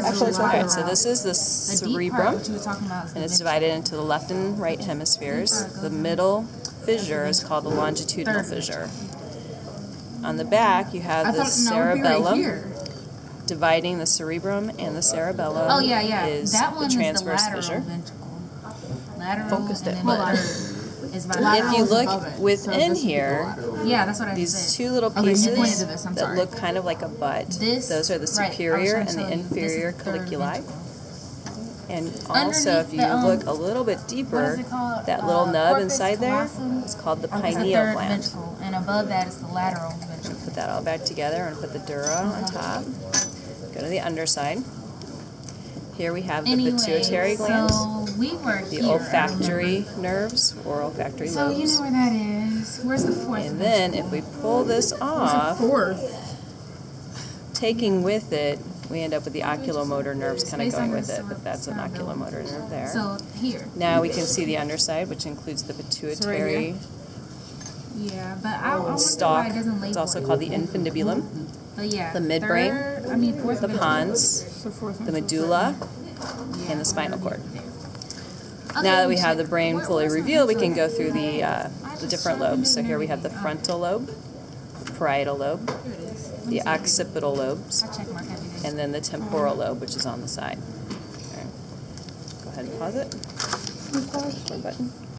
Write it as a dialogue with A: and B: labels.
A: part
B: Actually, it's okay.
C: So this is the
A: The
C: cerebrum,
A: what you were talking about, is
C: and it's divided into the left and right hemispheres. The middle fissure is called the longitudinal fissure. On the back, you have the
A: thought no, it'd be right
C: cerebellum, dividing the cerebrum and the cerebellum.
A: Oh yeah, yeah.
C: Is
A: that one
C: the
A: is the
C: transverse
A: lateral
C: fissure.
A: ventricle. Lateral
B: Focused
A: and
B: it, but-
C: If you look
B: it, so
C: within
B: this would be the
C: here,
A: yeah, that's what I
C: these
A: said.
C: two little pieces
A: this,
C: that
A: sorry.
C: look kind of like a butt,
A: This
C: those are the
A: right,
C: superior
A: trying
C: and the
A: show you, this is
C: inferior colliculi. And also,
A: Underneath
C: if you
A: the, um,
C: look a little bit deeper,
A: is
C: that little
A: Uh,
C: nub inside there
A: callosum?
C: is called the
A: the
C: pineal gland.
A: and above that is the lateral ventricle.
C: Put that all back together and put the dura on top. Go to the underside. Here we have the
A: Anyway,
C: pituitary gland,
A: so we were
C: the
A: here,
C: olfactory nerves or olfactory
A: remember. So you know where that is. Where's the fourth?
C: And then if we pull this off, taking with it, we end up with the oculomotor nerves kind of going with it, but that's an oculomotor nerve there.
A: So here.
C: Now we can see the underside, which includes the pituitary
A: Yeah, but I, I
C: stalk.
A: it doesn't label
C: It's also called the infundibulum,
A: But yeah,
C: the midbrain,
A: I mean, fourth
C: the pons, the medulla,
A: Yeah,
C: and the spinal cord.
A: Okay,
C: Now that we have the brain fully revealed, we can go through the, uh, the different lobes. So here we have the frontal lobe, the parietal lobe,
A: Here it is. Let me
C: the occipital lobes,
A: I check mark everything.
C: and then the temporal lobe, which is on the side. Go ahead and pause it. Pause, button.